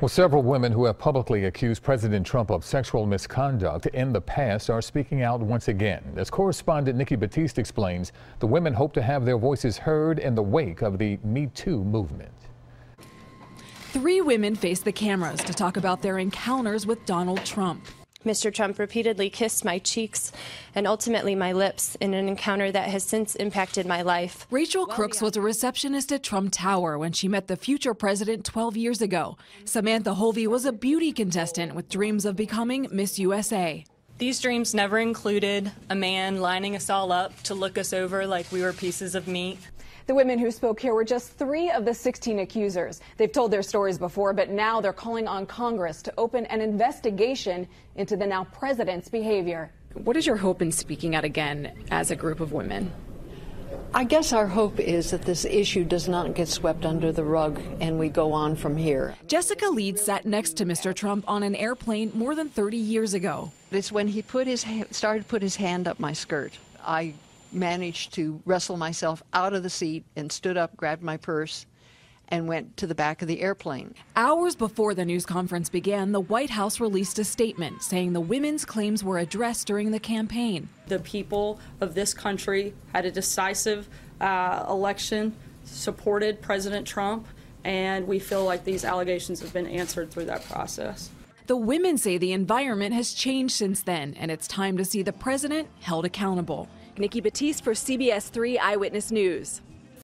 Well, several women who have publicly accused President Trump of sexual misconduct in the past are speaking out once again. As correspondent Nikki Batiste explains, the women hope to have their voices heard in the wake of the Me Too movement. Three women face the cameras to talk about their encounters with Donald Trump. Mr. Trump repeatedly kissed my cheeks and ultimately my lips in an encounter that has since impacted my life. Rachel Crooks was a receptionist at Trump Tower when she met the future president 12 years ago. Samantha Holvey was a beauty contestant with dreams of becoming Miss USA. These dreams never included a man lining us all up to look us over like we were pieces of meat. The women who spoke here were just three of the 16 accusers. They've told their stories before, but now they're calling on Congress to open an investigation into the now president's behavior. What is your hope in speaking out again as a group of women? I guess our hope is that this issue does not get swept under the rug and we go on from here. Jessica Leeds sat next to Mr. Trump on an airplane more than 30 years ago. It's when he put his started to put his hand up my skirt. I managed to wrestle myself out of the seat and stood up, grabbed my purse, and went to the back of the airplane. Hours before the news conference began, the White House released a statement saying the women's claims were addressed during the campaign. The people of this country had a decisive uh, election, supported President Trump, and we feel like these allegations have been answered through that process. The women say the environment has changed since then, and it's time to see the president held accountable. Nikki Batiste for CBS 3 Eyewitness News.